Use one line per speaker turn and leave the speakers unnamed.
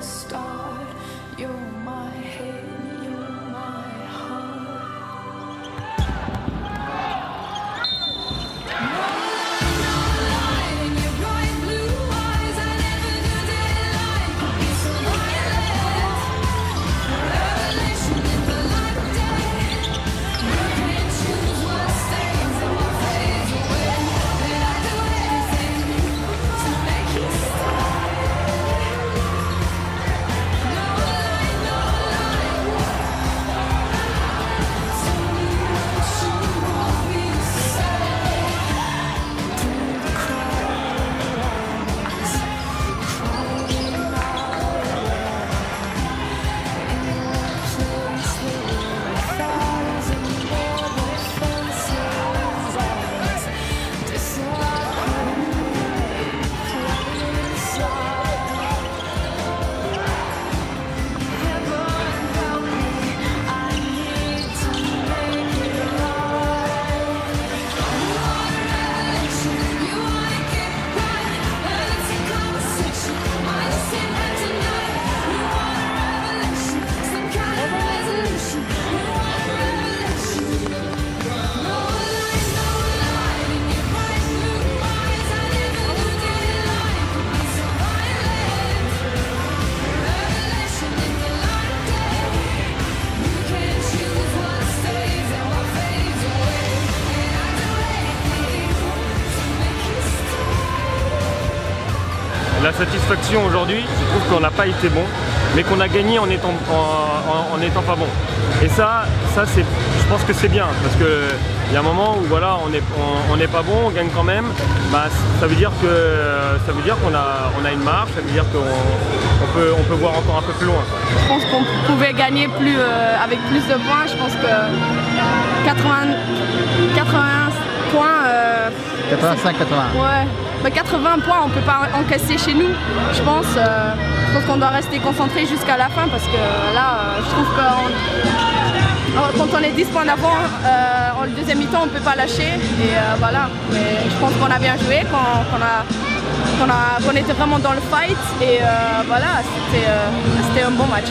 start your la satisfaction aujourd'hui, je trouve qu'on n'a pas été bon, mais qu'on a gagné en étant, en, étant pas bon. Et ça, ça c'est, je pense que c'est bien, parce que il y a un moment où voilà, on n'est on, pas bon, on gagne quand même, bah, ça veut dire que ça veut dire qu'on a, on a une marche, ça veut dire qu'on on peut, on peut voir encore un peu plus loin.
Je pense qu'on pouvait gagner plus, euh, avec plus de points, je pense que 80, 81 points.
85, 80.
Ouais, 80 points, on peut pas encaisser chez nous. Je pense, euh, pense qu'on doit rester concentré jusqu'à la fin parce que là, euh, je trouve que quand on est 10 points d'avant, euh, en deuxième mi-temps, on ne peut pas lâcher. Et voilà, Mais je pense qu'on a bien joué, qu'on était vraiment dans le fight. Et voilà, c'était un bon match.